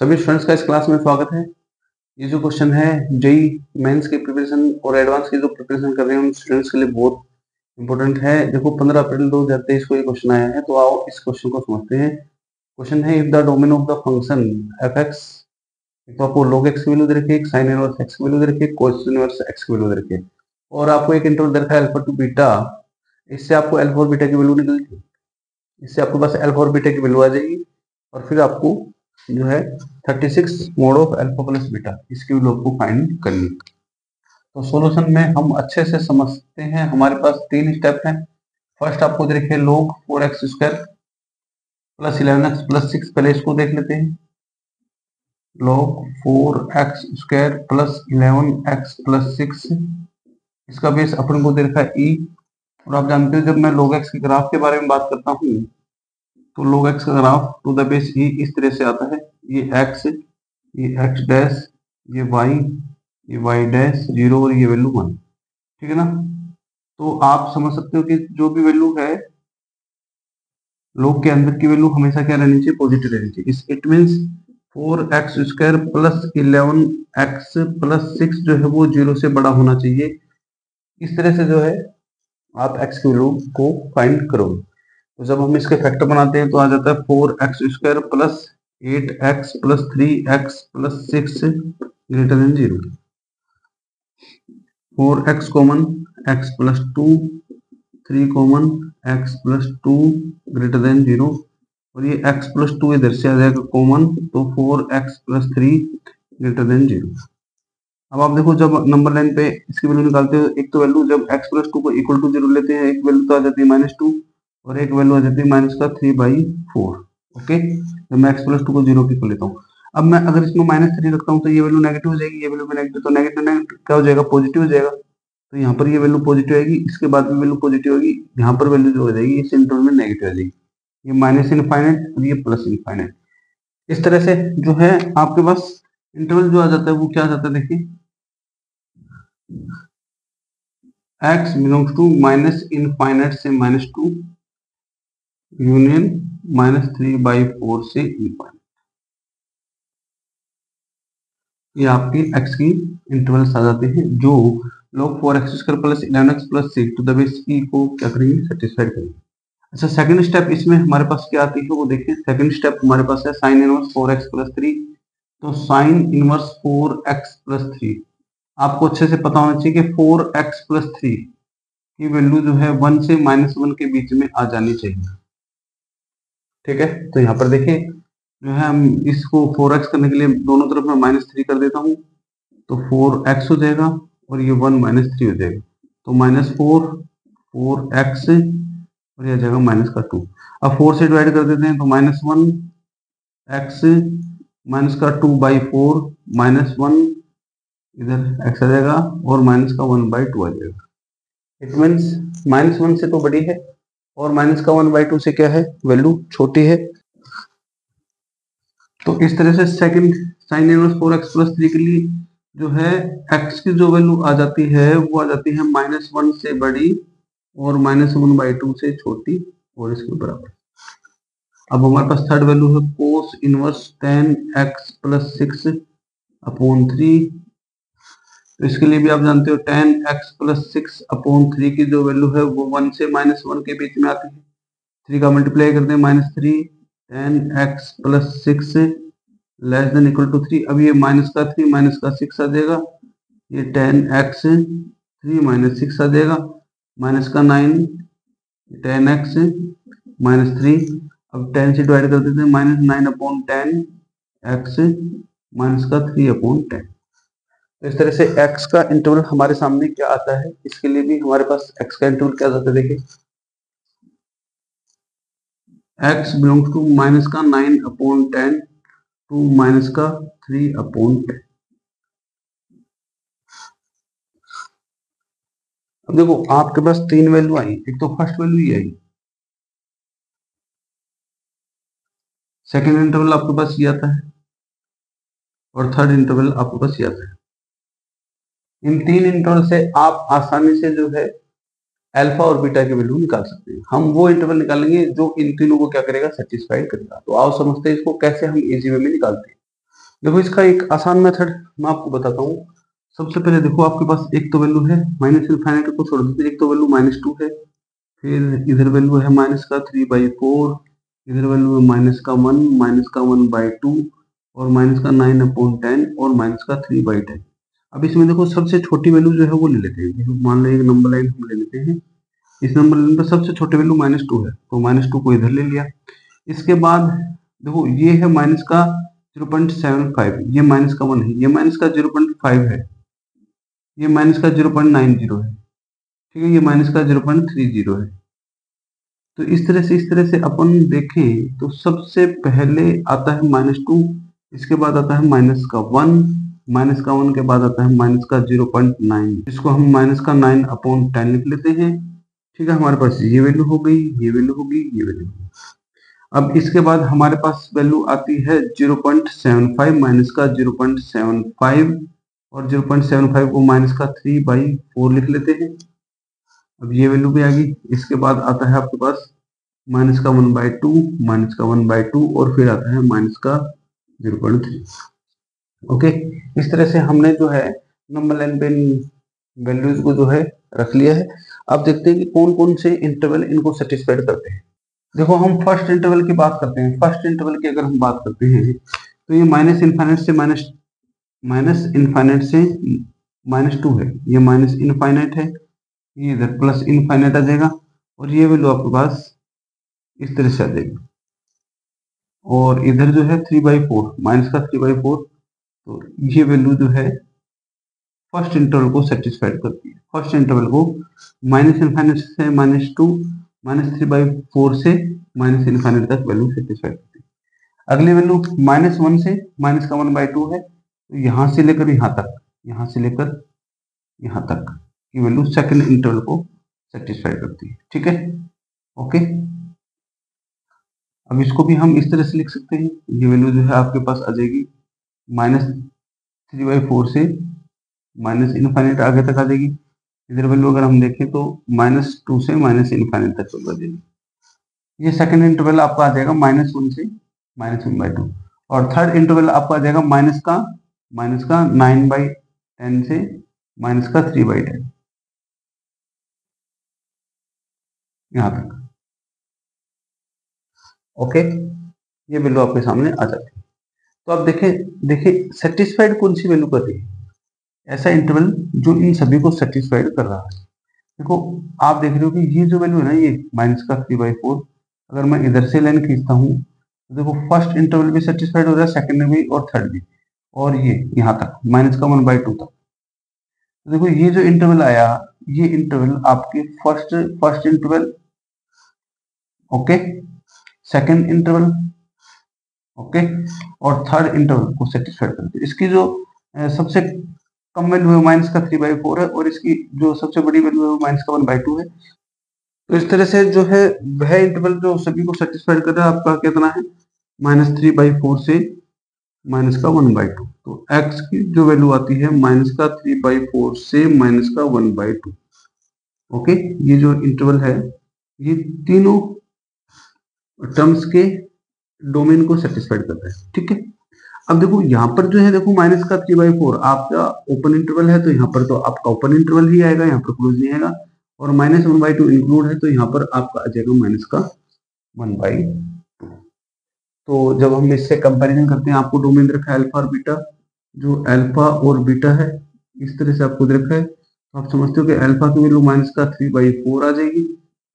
सभी स्टूडेंट्स का इस क्लास में स्वागत है। ये जो क्वेश्चन है जेई मेंस की प्रिपरेशन और एडवांस की जो प्रिपरेशन कर रहे हैं, उन स्टूडेंट्स के लिए बहुत इंपॉर्टेंट है। देखो 15 अप्रैल 2023 को ये क्वेश्चन आया है तो आओ इस क्वेश्चन को समझते हैं। क्वेश्चन है if the domain of the function f x तो आपको लॉग एक्स की वैल्यू दे रखी है साइन इनवर्स एक्स की वैल्यू दे रखी है कोस इनवर्स एक्स की वैल्यू दे रखी है। और आपको एक इंटरवल दे रखा है अल्फ़ा टू बीटा इससे आपको एल्फा और बीटा की वैल्यू निकलती इससे आपके पास एल्फा और बीटा की वैल्यू आ जाएगी, और फिर आपको जो है 36 mod of alpha plus beta इसकी वैल्यू आपको फाइंड करनी तो सॉल्यूशन में हम अच्छे से समझते हैं हमारे पास तीन स्टेप हैं। फ़र्स्ट आपको देखिए log four x square plus eleven x plus six पहले इसको देख लेते हैं। Log four x square plus eleven x plus six इसका बेस अपन को दे रखा है ई e, और आप जानते हो जब मैं लोग एक्स के ग्राफ के बारे में बात करता हूँ तो लोग एक्स का ग्राफ टू द बेस ही इस तरह से आता है। ये एक्स ये एक्स डैश ये वाई ये वाई डैश ज़ीरो और ये वैल्यू वन ठीक है ना? तो आप समझ सकते हो कि जो भी वैल्यू है लोग के अंदर की वैल्यू हमेशा क्या रहनी चाहिए? पॉजिटिव रहनी चाहिए। It means four x square plus eleven x plus six जो है वो ज़ीरो से बड़ा होना चाहिए। इस तरह से जो है, आप एक्स की वैल्यू को फाइंड करोगे। तो जब हम इसके फैक्टर बनाते हैं तो आ जाता है four x square plus eight x plus three x plus six greater than zero four x common x plus two three common x plus two greater than zero और ये एक्स प्लस टू इधर से आ जाएगा common तो four x plus three greater than zero अब आप देखो जब नंबर लाइन पे इसकी वैल्यू निकालते हो, एक तो वैल्यू जब एक्स प्लस टू को इक्वल टू ज़ीरो लेते हैं, एक वैल्यू तो आ जाती है माइनस टू और एक वैल्यू आ जाती है माइनस का थ्री बाई फोर ओके तो मैं एक्स प्लस टू को ज़ीरो की लेता हूँ। अब मैं अगर इसमें माइनस थ्री रखता हूँ तो ये वैल्यू नेगेटिव हो जाएगी, ये वैल्यू नेगेटिव तो नेगेटिव क्या हो जाएगा? पॉजिटिव हो जाएगा। तो यहाँ पर ये वैल्यू पॉजिटिव आएगी, इसके बाद में वैल्यू पॉजिटिव होगी, यहाँ पर वैल्यू जो हो जाएगी इस इंटरवल में नेगेटिव आ जाएगी। ये माइनस इनफाइनेट और ये प्लस इनफाइनेट इस तरह से जो है आपके पास इंटरवल जो आ जाता है, वो क्या आ जाता है देखिए। X belongs to minus infinite से minus two union minus three by four से ई इनफाइनाइट ये आपकी एक्स की इंटरवल्स आ जाते हैं, जो log four x square plus eleven x plus six to the base e को क्या करेंगे? सेटिस्फाइड करेंगे। अच्छा सेकंड स्टेप इसमें हमारे पास क्या आती है वो देखिए। सेकंड स्टेप हमारे पास है sine inverse four x plus three तो sine inverse four x plus three आपको अच्छे से पता होना चाहिए कि फोर एक्स प्लस थ्री की वैल्यू जो है वन से माइनस वन के बीच में आ जानी चाहिए। ठीक है? तो यहाँ पर देखिए, जो है हम इसको फोर एक्स करने के लिए दोनों तरफ़ मैं माइनस थ्री कर देता हूँ। तो फोर एक्स हो जाएगा और ये वन माइनस थ्री हो जाएगा। तो माइनस फोर फोर एक्स और यह जाएगा माइनस का टू अब फोर से डिवाइड कर देते हैं तो माइनस वन एक्स माइनस का two by four minus one इधर एक्स आ जाएगा और माइनस का वन बाई टू आ जाएगा। इट मीन्स माइनस वन से तो बड़ी है। और माइनस का वन बाई टू से क्या है? वैल्यू छोटी है। तो इस तरह से second sine inverse four x plus three के लिए जो है एक्स की जो वैल्यू आ जाती है, वो आ जाती है माइनस वन से बड़ी और माइनस वन बाई टू से छोटी और इसके बराबर। अब हमारे पास थर्ड वैल्यू है cos inverse ten x plus six upon three तो इसके लिए भी आप जानते हो ten x plus six upon three की जो वैल्यू है, वो वन से माइनस वन के बीच में आती है। थ्री का मल्टीप्लाई करते हैं minus three ten x plus six less than equal to three अब ये माइनस का थ्री माइनस का सिक्स आ जाएगा। ये ten x three minus six आ जाएगा। माइनस का nine ten x minus three अब टेन से डिवाइड कर देते हैं minus nine upon ten x minus का थ्री अपॉन टेन तो इस तरह से x का इंटरवल हमारे सामने क्या आता है? इसके लिए भी हमारे पास x का इंटरवल क्या जाता है? देखिए। x बिलोंग्स टू माइनस का nine upon ten to minus का थ्री अपॉन टेन अब देखो, आपके पास तीन वैल्यू आई, एक तो फ़र्स्ट वैल्यू ही आई। सेकेंड इंटरवल आपके पास ये आता है और थर्ड इंटरवल आपके पास ये आता है। इन तीन इंटरवल से आप आसानी से जो है अल्फ़ा और बीटा की वैल्यू निकाल सकते हैं। हम वो इंटरवल निकालेंगे जो इन तीनों को क्या करेगा सेटिस्फाइड करेगा। तो आओ समझते हैं इसको कैसे हम इजी वे में निकालते हैं। देखो, इसका एक आसान मेथड मैं आपको बताता हूँ। सबसे पहले देखो, आपके पास एक तो वैल्यू है माइनस इनफाइनाइट को छोड़ देते एक तो वैल्यू माइनस टू है, फिर इधर वैल्यू है माइनस का थ्री बाई फोर इधर वैल्यू है माइनस का वन माइनस का वन बाई टू और माइनस का नाइन अपॉन टेन और माइनस का थ्री बाई टेन अब इसमें देखो सबसे छोटी वैल्यू जो है वो ले लेते हैं। मान लो एक नंबर लाइन हम ले लेते हैं। इस नंबर लाइन पर सबसे छोटे वैल्यू माइनस टू है। तो माइनस टू को इधर ले लिया। इसके बाद देखो, ये है माइनस का ज़ीरो पॉइंट सेवन फाइव ये माइनस का वन है। ये माइनस का ज़ीरो पॉइंट फाइव है। ये माइनस का ज़ीरो पॉइंट नाइन ज़ीरो है। ठीक है, ये माइनस का ज़ीरो पॉइंट थ्री ज़ीरो है। तो इस तरह से, इस तरह से अपन देखें तो सबसे पहले आता है माइनस टू इसके बाद आता है माइनस का वन माइनस का वन के बाद आता है माइनस का ज़ीरो पॉइंट नाइन। इसको हम माइनस का नाइन अपॉन टेन लिख लेते हैं। ठीक है, हमारे पास ये वैल्यू हो गई, ये वैल्यू होगी, ये वैल्यू अब इसके बाद हमारे पास वैल्यू आती है zero point seven five minus का ज़ीरो पॉइंट सेवन फाइव और ज़ीरो पॉइंट सेवन फाइव को माइनस का थ्री बाई फोर लिख लेते हैं। अब ये वैल्यू भी आ गई। इसके बाद आता है आपके पास माइनस का वन बाई टू, माइनस का वन बाई टू और फिर आता है माइनस का ज़ीरो पॉइंट थ्री। ओके? इस तरह से हमने जो है नंबर लाइन पे वैल्यूज़ को जो है रख लिया है। अब देखते हैं कि कौन कौन से इंटरवल इनको सेटिस्फाइड करते हैं। देखो, हम फ़र्स्ट इंटरवल की बात करते हैं। फ़र्स्ट इंटरवल की अगर हम बात करते हैं तो ये माइनस इनफाइनेट से माइनस माइनस इनफाइनेट से माइनस टू है। ये माइनस इनफाइनेट है। ये इधर प्लस इनफाइनाइट आ जाएगा और ये वैल्यू आपके पास इस तरह से आ जाएगी। और इधर जो है थ्री बाई फोर माइनस का थ्री बाई फोर तो ये वैल्यू जो है फ़र्स्ट इंटरवल को सेटिस्फाइड करती है। फ़र्स्ट इंटरवल को माइनस इनफाइनाइट से minus two minus three by four से माइनस इनफाइनाइट तक वैल्यू सेटिस्फाइड करती है। अगली वैल्यू माइनस वन से माइनस का वन बाई टू है तो यहाँ से लेकर यहाँ तक, यहाँ से लेकर यहाँ तक की वैल्यू सेकेंड इंटरवल को सेटिस्फाई करती है। ठीक है? ओके अब इसको भी हम इस तरह से लिख सकते हैं। ये वैल्यू जो है आपके पास आ जाएगी। माइनस थ्री बाई फोर से माइनस इनफाइनेट आगे तक आ जाएगी। इधर वैल्यू अगर हम देखें तो माइनस टू से माइनस इनफाइनेट तक आ जाएगी ये सेकंड इंटरवल आपका आ जाएगा माइनस वन से माइनस वन बाई टू। और थर्ड इंटरवल आपका आ जाएगा माइनस का माइनस का नाइन बाई टेन से माइनस का थ्री बाई टेन। यहाँ तक ओके? ये वैल्यू आपके सामने आ जाती है। तो आप देखें, देखिए सेटिस्फाइड कौन सी वैल्यू कर रही है? ऐसा इंटरवल जो इन सभी को सेटिस्फाइड कर रहा है। देखो, आप देख रहे हो कि ये जो वैल्यू है ना, ये माइनस का थ्री बाई फोर अगर मैं इधर से लाइन खींचता हूँ तो देखो फ़र्स्ट इंटरवल भी सेटिस्फाइड हो रहा है सेकंड भी और थर्ड भी। और ये, यहाँ तक माइनस का वन बाई टू तक। तो देखो, ये जो इंटरवल आया, ये इंटरवल आपके first first interval okay second interval okay? और थर्ड इंटरवल को सेटिस्फाइड करते हैं। इसकी जो सबसे कम वैल्यू है माइनस का थ्री बाई फोर है और इसकी जो सबसे बड़ी वैल्यू है माइनस का वन बाई टू है। तो इस तरह से जो है, वह इंटरवल जो सभी को सेटिस्फाइड कर रहा है, आपका कितना है? माइनस थ्री बाई फोर से माइनस का वन बाई टू तो एक्स की जो वैल्यू आती है माइनस का थ्री बाई फोर से माइनस का वन बाई टू ओके? ये जो इंटरवल है, ये तीनों टर्म्स के डोमेन को सेटिस्फाइड करता है, ठीक है? अब देखो, यहाँ पर जो है, देखो माइनस का थ्री बाई फोर आपका ओपन इंटरवल है तो यहाँ पर तो आपका ओपन इंटरवल ही आएगा, यहाँ पर क्लोज नहीं आएगा, और minus one by two include है तो यहाँ पर आपका आ जाएगा माइनस का वन बाई टू तो जब हम इससे कंपेरिजन करते हैं, आपको डोमेन रखा है अल्फ़ा और बीटा जो अल्फ़ा और बीटा है, इस तरह से आपको रखा है तो आप समझते हो कि अल्फ़ा की वैल्यू माइनस का थ्री बाई फोर आ जाएगी,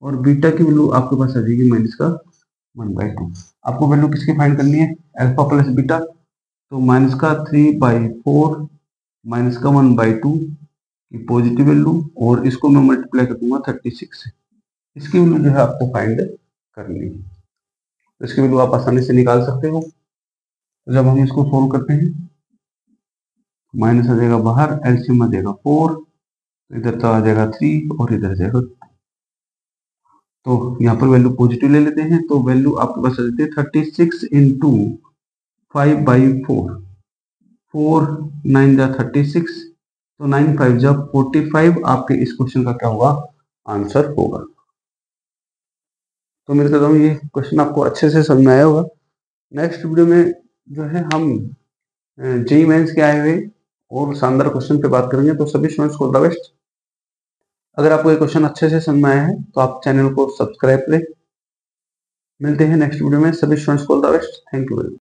और बीटा की वैल्यू आपके पास आ जाएगी माइनस का वन बाई टू आपको वैल्यू किसकी फाइंड करनी है? अल्फ़ा प्लस बीटा तो माइनस का थ्री बाई फोर माइनस का वन बाई टू की पॉजिटिव वैल्यू और इसको मैं मल्टीप्लाई कर दूँगा थर्टी सिक्स इसकी वैल्यू जो है आपको फाइंड करनी है। तो इसकी वैल्यू आप आसानी से निकाल सकते हो। तो जब हम इसको सोल्व करते हैं माइनस आ जाएगा बाहर एलसीएम आ जाएगा फोर इधर तो आ जाएगा थ्री और इधर आ जाएगा तो यहाँ पर वैल्यू पॉजिटिव ले लेते हैं तो वैल्यू आपके पास आ जाती है thirty six into five by four four nine जा थर्टी सिक्स तो नाइन फाइव जा फोर्टी फाइव आपके इस क्वेश्चन का क्या होगा? आंसर होगा। तो मेरे कहता हूँ ये क्वेश्चन आपको अच्छे से समझ में आया होगा। नेक्स्ट वीडियो में जो है हम जेई मेंस के आए हुए और शानदार क्वेश्चन पे बात करेंगे तो सभी स्टूडेंट्स को द बेस्ट अगर आपको ये क्वेश्चन अच्छे से समझ में आया है तो आप चैनल को सब्सक्राइब करें। मिलते हैं नेक्स्ट वीडियो में। सभी स्टूडेंट्स को the best thank you very